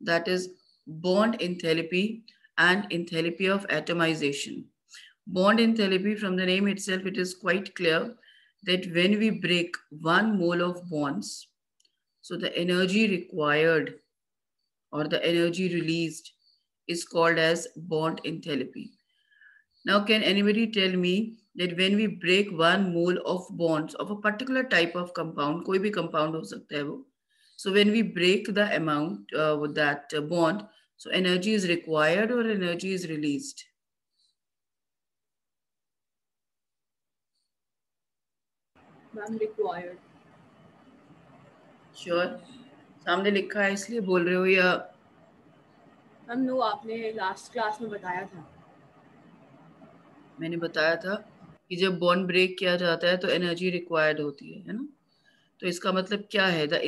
that is bond enthalpy and enthalpy of atomization. Bond enthalpy, from the name itself, it is quite clear that when we break one mole of bonds, so the energy required or the energy released is called as bond enthalpy. Now, can anybody tell me that when we break one mole of bonds of a particular type of compound, कोई भी compound हो सकता है वो. So when we break the amount uh, with that uh, bond, so energy is required or energy is released? Ma'am, required. Sure. सामने लिखा है इसलिए बोल रहे हो या मैम नो आपने लास्ट क्लास में बताया था मैंने बताया था कि जब बॉन्ड ब्रेक किया जाता है तो एनर्जी रिक्वायर्ड होती है है ना तो इसका मतलब क्या है? The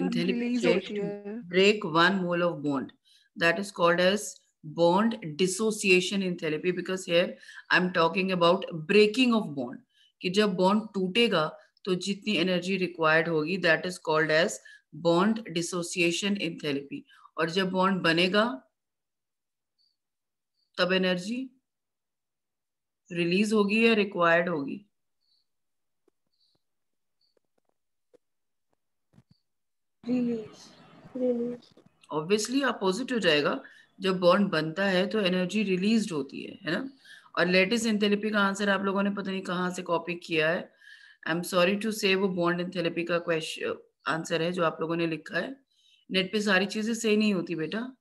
break one mole of bond that is called as bond dissociation enthalpy because here I am talking about breaking of bond कि जब बॉन्ड टूटेगा तो जितनी एनर्जी रिक्वायर्ड होगी that is called as bond dissociation enthalpy और जब bond बनेगा तब एनर्जी रिलीज़ होगी या रिक्वायर्ड होगी? ऑब्वियसली अपोजिट हो जाएगा। जब बॉन्ड बनता है तो एनर्जी रिलीज़ होती है है ना? और लेटेस्ट इंथेरेपी का आंसर आप लोगों ने पता नहीं कहाँ से कॉपी किया है। आई एम सॉरी टू से वो बॉन्ड इंथेरेपी का क्वेश्चन आंसर है जो आप लोगों ने लिखा है। नेट पे सारी चीज़ें सही नहीं होती बेटा।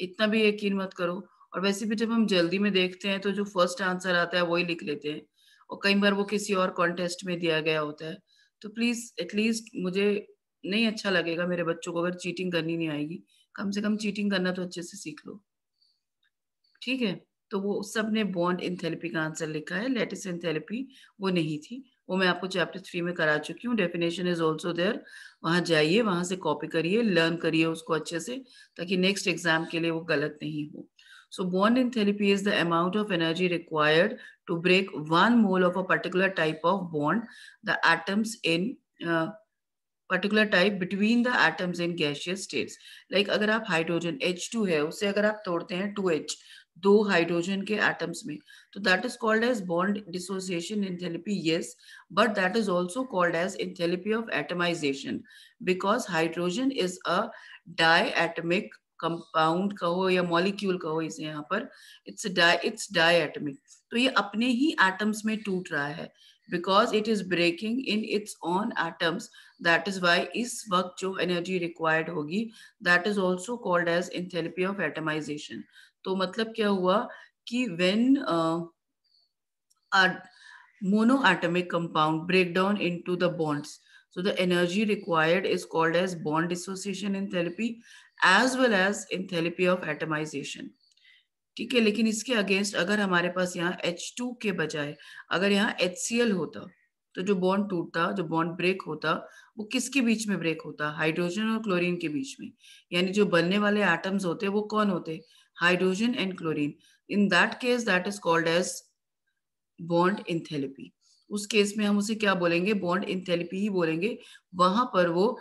इतना भी यकीन मत करो। और वैसे भी जब हम जल्दी में देखते हैं तो जो फ़र्स्ट आंसर आता है वही लिख लेते हैं। और कई बार वो किसी और कॉन्टेस्ट में दिया गया होता है। तो प्लीज़ एटलीस्ट मुझे नहीं अच्छा लगेगा मेरे बच्चों को अगर चीटिंग करनी नहीं आएगी। कम से कम चीटिंग करना तो अच्छे से सीख लो। ठीक है? तो वो सबने बॉन्ड इंथेरेपी का आंसर लिखा है। लेटेस्ट इंथेरेपी वो नहीं थी। वो मैं आपको चैप्टर थ्री में करा चुकी हूँ। डेफिनेशन इज़ ऑल्सो देयर वहाँ जाइए वहाँ से कॉपी करिए लर्न करिए उसको अच्छे से ताकि नेक्स्ट एग्ज़ाम के लिए वो गलत नहीं हो। So bond enthalpy is the amount of energy required to break one mole of a particular type of bond, the atoms in uh, particular type between the atoms in gaseous states. Like, अगर आप hydrogen H2 है उससे अगर आप तोड़ते हैं 2H दो hydrogen के एटम्स में तो that is called as bond dissociation enthalpy yes but that is also called as enthalpy of atomisation because hydrogen is a diatomic compound कहो या मॉलिक्यूल कहो इसे यहाँ पर इट्स इट्स डायटमिक तो ये अपने ही एटम्स में टूट रहा है because it is breaking in its own atoms that is why इस वक्त जो एनर्जी रिक्वायर्ड होगी that is also called as enthalpy of atomisation तो मतलब क्या हुआ कि when monoatomic compound break down into the bonds. So the energy required is called as bond dissociation in as well as enthalpy of atomisation ठीक है, लेकिन इसके against अगर हमारे पास यहाँ एच टू के बजाय अगर यहाँ एच सी एल होता तो जो बॉन्ड टूटता, जो बॉन्ड ब्रेक होता, वो किसके बीच में ब्रेक होता? हाइड्रोजन और क्लोरीन के बीच में। यानी जो बनने वाले एटम्स होते वो कौन होते? Hydrogen and chlorine in that case that is called as bond enthalpy उस केस में हम उसे क्या बोलेंगे? बॉन्ड इंथेलेपी ही बोलेंगे। वहाँ पर वो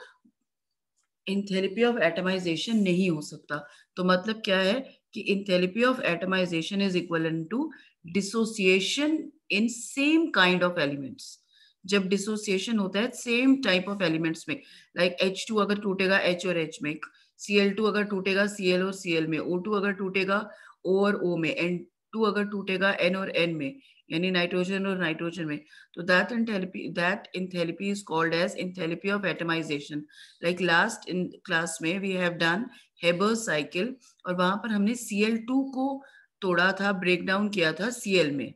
इन थेरेपी ऑफ़ एटमाइजेशन नहीं हो सकता। तो मतलब क्या है? कि therapy of atomization is equal to dissociation in same kind of elements जब डिसोसिएशन होता है सेम टाइप ऑफ़ एलिमेंट्स में लाइक एच टू अगर टूटेगा एच और एच में सी एल टू अगर टूटेगा सी एल और सी एल में ओ टू अगर टूटेगा ओ और ओ में एन टू अगर टूटेगा एन और एन में, यानी नाइट्रोजन और नाइट्रोजन में तो that enthalpy that enthalpy is called as enthalpy of atomisation like last in class में we have done Haber cycle और वहाँ पर हमने Cl2 को तोड़ा था ब्रेक डाउन किया था Cl में।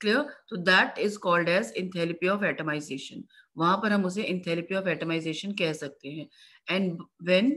क्लियर तो that is called as enthalpy of atomisation वहाँ पर हम उसे इंथेलिपी ऑफ़ एटमाइजेशन कह सकते हैं। And when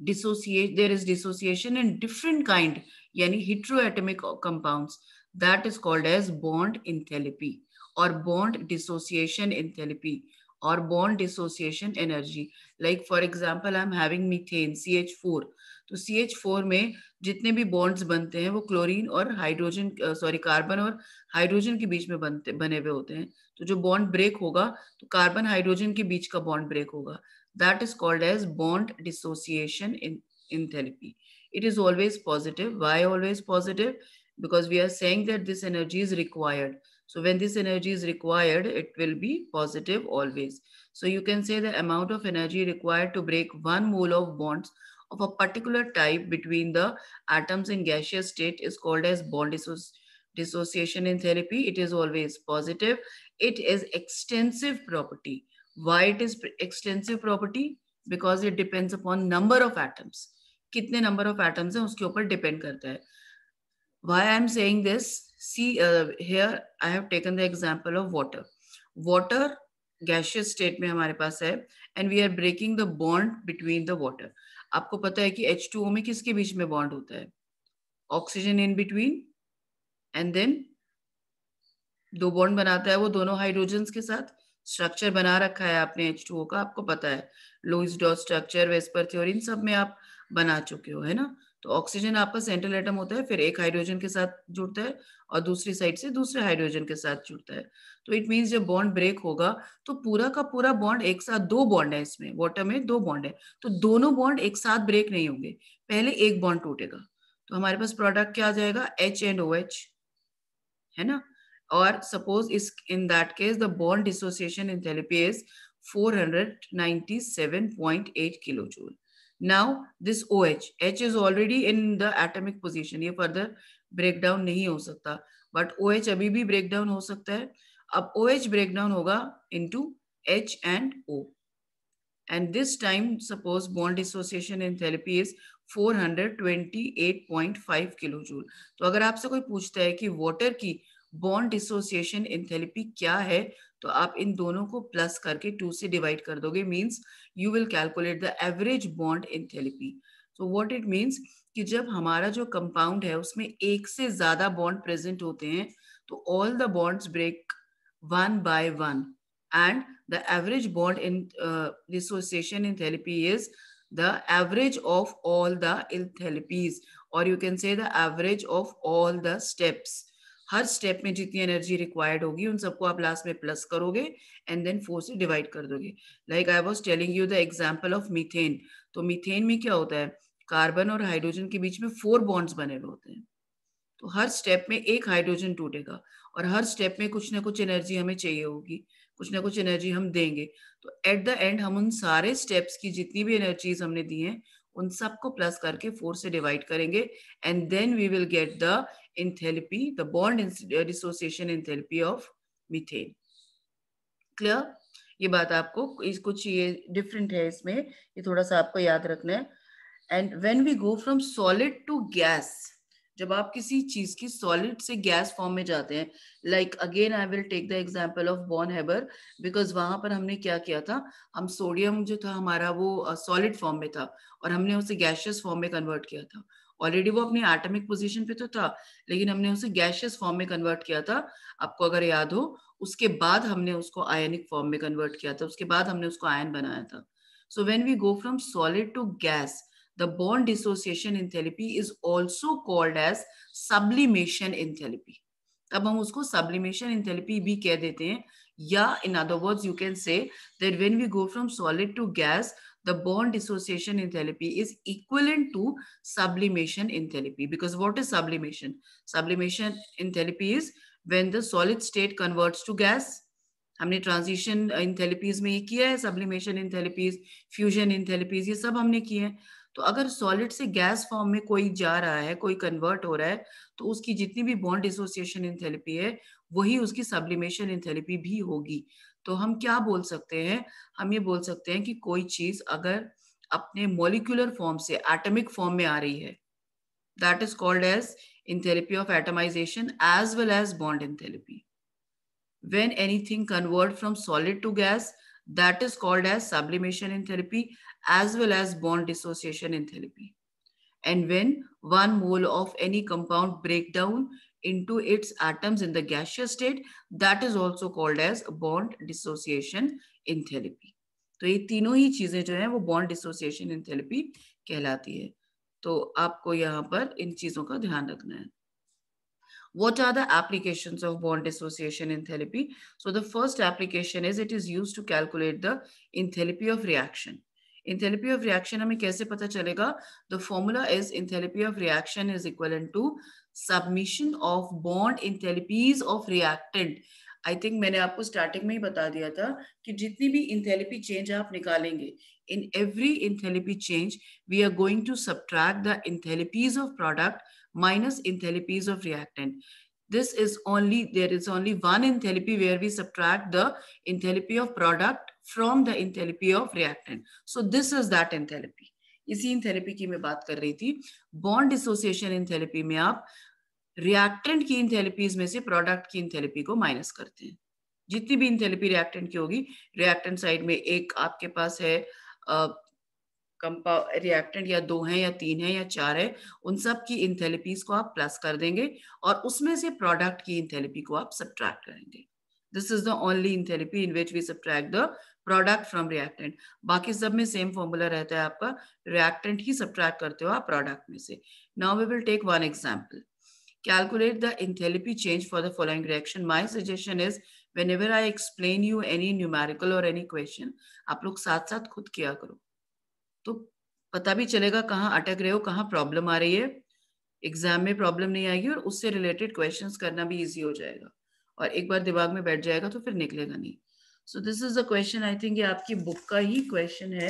dissociate there is dissociation in different kind yani heteroatomic compounds that is called as bond enthalpy or bond dissociation enthalpy or bond dissociation energy like for example i'm having methane ch4 तो CH4 में जितने भी bonds बनते हैं वो chlorine और hydrogen sorry carbon और hydrogen के बीच में बनते बने हुए होते हैं तो जो बॉन्ड ब्रेक होगा तो कार्बन हाइड्रोजन के बीच का बॉन्ड ब्रेक होगा That is called as bond dissociation in, in therapy. It is always positive. Why always positive? Because we are saying that this energy is required. So when this energy is required, it will be positive always. So you can say the amount of energy required to break one mole of bonds of a particular type between the atoms in gaseous state is called as bond disso dissociation in therapy. It is always positive. It is extensive property. Why it is extensive property? Because it depends upon number of atoms. कितने number of atoms हैं उसके ऊपर depend करता है. Why I am saying this? see uh, here I have taken the example of water. Water gaseous state में हमारे पास है and we are breaking the bond between the water. आपको पता है कि H2O में किसके बीच में बॉन्ड होता है oxygen in between and then दो बॉन्ड बनाता है वो दोनों हाइड्रोजन के साथ स्ट्रक्चर बना रखा है आपने H2O का, आपको पता है। Lewis dot structure VSEPR theory इन सब में आप बना चुके हो, है ना? तो ऑक्सीजन आपका सेंट्रल एटम होता है, फिर एक हाइड्रोजन के साथ जुड़ता है और दूसरी साइड से दूसरे हाइड्रोजन के साथ जुड़ता है। तो इट मीन्स जब बॉन्ड ब्रेक होगा तो पूरा का पूरा बॉन्ड एक साथ, दो बॉन्ड है इसमें वाटर में दो बॉन्ड है। तो दोनों बॉन्ड एक साथ ब्रेक नहीं होंगे, पहले एक बॉन्ड टूटेगा। तो हमारे पास प्रोडक्ट क्या आ जाएगा? एच एंड ओ एच है ना? और सपोज़ इस in that case the bond dissociation enthalpy is 497.8 kilojoule now this OH H is already in the atomic position ये further break down नहीं हो सकता but OH अभी भी break down हो सकता है अब OH break down होगा into H and O and this time suppose bond dissociation enthalpy is 428.5 kilojoule तो अगर आपसे कोई पूछता है कि वाटर की बॉन्ड डिसोसिएशन एंथैल्पी क्या है? तो आप इन दोनों को प्लस करके टू से डिवाइड कर दोगे means you will calculate the average bond enthalpy so what it means कि जब हमारा जो कंपाउंड है उसमें एक से ज़्यादा बॉन्ड प्रेजेंट होते हैं तो all the bonds break one by one and the average bond in uh, dissociation enthalpy is the average of all the enthalpies or you can say the average of all the हर step में जितनी energy required होगी, उन सबको आप last में plus करोगे and then four से डिवाइड कर दोगे। Like I was telling you the example of methane तो मीथेन में क्या होता है? कार्बन और हाइड्रोजन के बीच में फोर बॉन्ड्स बने हुए होते हैं। तो हर स्टेप में एक हाइड्रोजन टूटेगा और हर स्टेप में कुछ ना कुछ एनर्जी हमें चाहिए होगी। कुछ ना कुछ एनर्जी हम देंगे। तो एट द एंड हम उन सारे स्टेप्स की जितनी भी एनर्जीज हमने दी हैं, उन सबको प्लस करके फोर से डिवाइड करेंगे and then we will get the enthalpy, the bond dissociation enthalpy of methane. Clear? ये बात आपको इस कुछ ये डिफरेंट है इसमें ये थोड़ा सा आपको याद रखना है and when we go from solid to gas जब आप किसी चीज़ की सॉलिड से गैस फॉर्म में जाते हैं like again I will take the example of Born Haber because वहाँ पर हमने क्या किया था हम सोडियम जो था हमारा वो सॉलिड uh, फॉर्म में था और हमने उसे गैशियस फॉर्म में कन्वर्ट किया था ऑलरेडी वो अपनी एटमिक पोजीशन पे तो था, लेकिन हमने उसे गैशियस फॉर्म में कन्वर्ट किया था, आपको अगर याद हो, उसके बाद हमने उसको आयनिक फॉर्म में कन्वर्ट किया था, उसके बाद हमने उसको आयन बनाया था। So when we go from solid to gas the bond dissociation enthalpy is also called as sublimation enthalpy तब हम उसको sublimation enthalpy भी कह देते हैं या in other words you can say that when we go from solid to gas the bond dissociation enthalpy is equivalent to sublimation enthalpy because what is sublimation sublimation enthalpy is when the solid state converts to gas हमने transition enthalpies में ये किया है sublimation इंथेलिपीज fusion इंथेलिपीज ये सब हमने किए हैं तो अगर सॉलिड से गैस फॉर्म में कोई जा रहा है कोई कन्वर्ट हो रहा है तो उसकी जितनी भी बॉन्ड डिसोसिएशन इंथेलिपी है वही उसकी सब्लिमेशन इन थेरेपी भी होगी। तो हम क्या बोल सकते हैं? हम ये बोल सकते हैं कि कोई चीज़ अगर अपने मोलिकुलर फॉर्म से एटमिक फॉर्म में आ रही है that is called as enthalpy of atomisation as well as bond enthalpy when anything convert from solid to gas that is called as sublimation enthalpy as well as bond dissociation enthalpy and when one mole of any compound break down into its atoms in the gaseous state that is also called as bond dissociation enthalpy तो ये तीनों ही चीज़ें जो हैं वो bond dissociation enthalpy कहलाती है तो आपको यहाँ पर इन चीज़ों का ध्यान रखना है What are the applications of bond dissociation enthalpy? So the first application is it is used to calculate the enthalpy of reaction. Enthalpy of reaction हमें कैसे पता चलेगा the formula is enthalpy of reaction is equal to submission of bond enthalpies of reactant I think मैंने आपको starting में ही बता दिया था कि जितनी भी इंथेलेपी चेंज आप निकालेंगे in every enthalpy change we are going to subtract the enthalapies of product minus enthalapies of reactant this is only there is only one enthalpy where we subtract the enthalpy of product from the enthalpy of reactant so this is that enthalpy इसी इंथेरेपी की मैं बात कर रही थी। Bond dissociation इंथेरेपी में आप reactant की इंथेरेपीज में से प्रोडक्ट की इंथेरेपी को माइनस करते हैं। जितनी भी इंथेरेपी रिएक्टेंट की होगी रिएक्टेंट साइड में एक आपके पास है रिएक्टेंट या दो हैं या तीन है या चार है, उन सब की इंथेरेपीज को आप प्लस कर देंगे और उसमें से प्रोडक्ट की इंथेरेपी को आप सब्ट्रैक्ट करेंगे। This is the only enthalpy in which we subtract the product from reactant बाकी सब में सेम फॉर्मूला रहता है आपका रिएक्टेंट ही सब्ट्रैक्ट करते हो आप प्रोडक्ट में से। Now we will take one example calculate the enthalpy change for the following reaction. My suggestion is, whenever i explain you any numerical or any question, आप लोग साथ साथ खुद किया करो। तो पता भी चलेगा कहाँ अटक रहे हो, कहाँ प्रॉब्लम आ रही है। एग्ज़ाम में प्रॉब्लम नहीं आएगी और उससे रिलेटेड क्वेश्चंस करना भी इजी हो जाएगा। और एक बार दिमाग में बैठ जाएगा तो फिर निकलेगा नहीं। So this is the question I think ये आपकी बुक का ही क्वेश्चन है।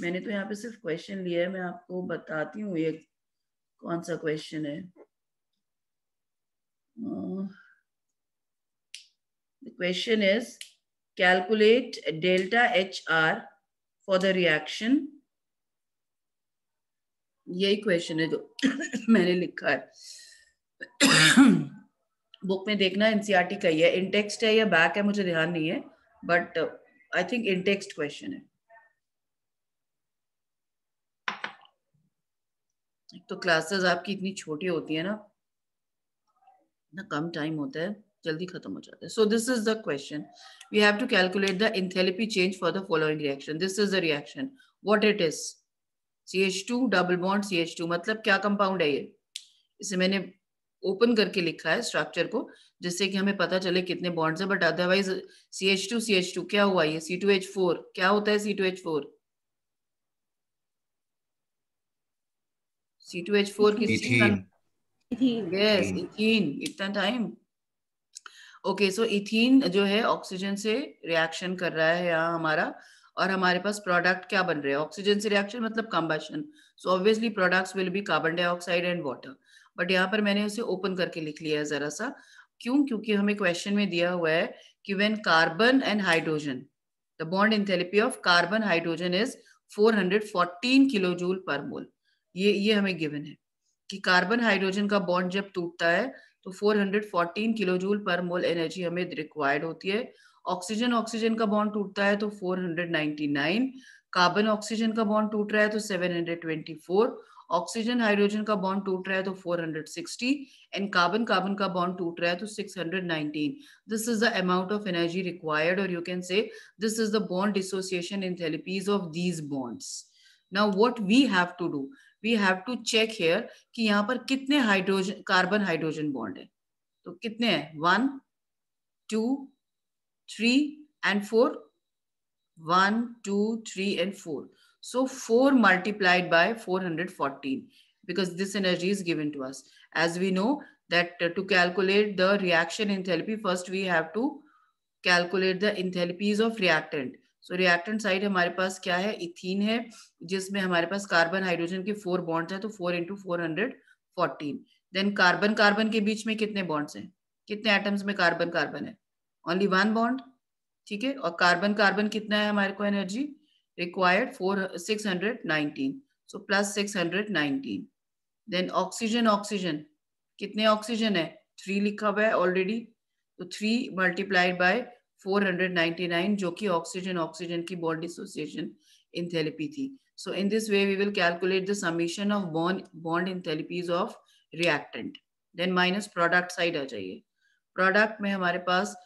मैंने तो यहाँ पे सिर्फ़ क्वेश्चन लिया है, मैं आपको बताती हूँ ये कौन सा क्वेश्चन है। The question is, calculate delta hr for the reaction. यही क्वेश्चन है जो मैंने लिखा है। बुक में देखना एनसीआरटी का ही है। इंटेक्स्ट है या बैक है, मुझे ध्यान नहीं है। But I think intext question है। तो क्लासेस आपकी इतनी छोटी होती है ना। ना कम टाइम होता है, जल्दी खत्म हो जाता है। So this is the question we have to calculate the enthalpy change for the following reaction this is the reaction what it is C H two double bond C H two मतलब क्या compound है ये? इसे मैंने open करके लिखा है structure को जिससे कि हमें पता चले कितने बॉन्ड्स है। But otherwise C H two C H two क्या हुआ ये? सी टू एच फोर क्या होता है C two H four C two H four किस यस इथीन इतना टाइम ओके सो इथीन जो है ऑक्सीजन से रिएक्शन कर रहा है यहाँ हमारा। और हमारे पास प्रोडक्ट क्या बन रहे हैं? ऑक्सीजन से रिएक्शन मतलब combustion so obviously products will be carbon dioxide and water but यहाँ पर मैंने उसे ओपन करके लिख लिया है जरा सा क्यों? क्योंकि हमें क्वेश्चन में दिया हुआ है कि when carbon and hydrogen the bond enthalpy of carbon hydrogen is 414 kilojoule per mole ये ये हमें गिवन है कि कार्बन हाइड्रोजन का बॉन्ड जब टूटता है तो 414 किलो जूल पर मोल एनर्जी हमें रिक्वायर्ड होती है। ऑक्सीजन ऑक्सीजन का बॉन्ड टूटता है तो 499 कार्बन ऑक्सीजन का बॉन्ड टूट रहा है तो 724 ऑक्सीजन हाइड्रोजन का बॉन्ड टूट रहा है तो 460 एंड कार्बन कार्बन का बॉन्ड टूट रहा है तो 619 this is the amount of energy required और you can say this is the bond dissociation enthalpies of these bonds now what we have to do we have to check here कि यहाँ पर कितने hydrogen carbon hydrogen bond है। तो कितने हैं? One two three and four one two three and four so 4 multiplied by 414 because this energy is given to us. As we know that uh, to calculate the reaction enthalpy first we have to calculate the enthalpies of reactant. So reactant side हमारे पास क्या है? Ethene है जिसमें हमारे पास carbon hydrogen के four bonds हैं तो four into four hundred fourteen then carbon carbon के बीच में कितने बॉन्ड्स हैं? कितने एटम्स में कार्बन कार्बन है? ओनली वन बॉन्ड ठीक है? और कार्बन कार्बन कितना है हमारे को energy nineteen so plus six hundred nineteen then oxygen oxygen कितने ऑक्सीजन है? थ्री लिखा हुआ है ऑलरेडी तो थ्री मल्टीप्लाइड बाय 499 जो कि ऑक्सीजन ऑक्सीजन की बॉन्ड डिसोसिएशन इंथेलेपी थी. So in this way we will calculate the summation of bond bond enthalpies of reactant then minus product side आ जाइए. प्रोडक्ट में हमारे पास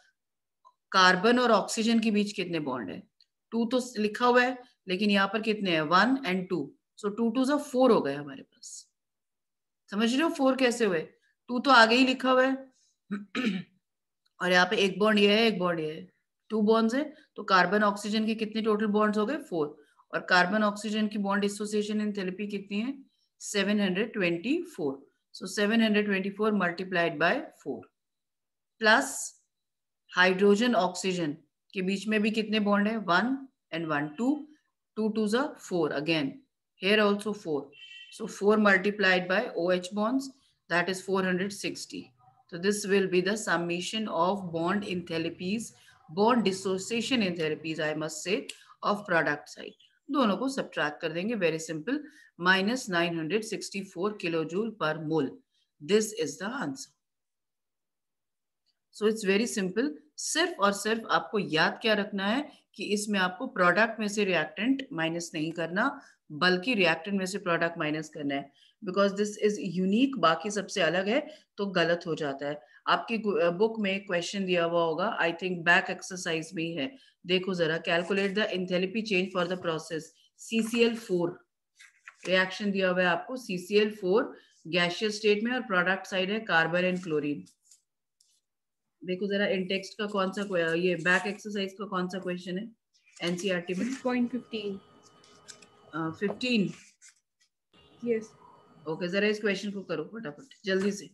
कार्बन और ऑक्सीजन के बीच कितने बॉन्ड है? टू तो लिखा हुआ है, लेकिन यहाँ पर कितने हैं? One and two. So two two जो फोर हो गए हमारे पास। समझ रहे हो? फोर कैसे हुए? टू तो आगे ही लिखा हुआ है। और यहाँ पे एक बॉन्ड ये है, एक बॉन्ड ये है। टू बॉन्ड्स है तो कार्बन ऑक्सीजन के कितने टोटल बॉन्ड्स हो गए? फोर और कार्बन ऑक्सीजन की बॉन्ड एसोसिएशन एंथैल्पी कितनी है? 724 so 724 multiplied by 4 plus hydrogen oxygen के बीच में भी कितने बॉन्ड है? One and one two two two जो again here also four so four multiplied by O H bonds that is four hundred sixty तो this will be the of bond enthalpies bond dissociation enthalpies I must say of product side दोनों को subtract कर देंगे very simple minus nine hundred sixty four kilojoule per mole this is the answer so it's very simple सिर्फ़ और सिर्फ़ आपको याद क्या रखना है कि इसमें आपको प्रोडक्ट में से रिएक्टेंट माइनस नहीं करना, बल्कि रिएक्टेंट में से प्रोडक्ट माइनस करना है। बिकॉज़ दिस इज़ यूनिक बाकी सबसे अलग है तो गलत हो जाता है। आपकी बुक में क्वेश्चन दिया हुआ होगा आई थिंक बैक एक्सरसाइज में ही है। देखो जरा calculate the enthalpy change for the process CCl four reaction दिया हुआ है आपको सीसीएल फोर गैशियस स्टेट में और प्रोडक्ट साइड है कार्बन एंड क्लोरीन देखो जरा इन टेक्स्ट का कौन सा ये बैक एक्सरसाइज का कौन सा क्वेश्चन है? एनसीईआरटी में? Point fifteen fifteen yes okay जरा इस क्वेश्चन को करो फटाफट जल्दी से।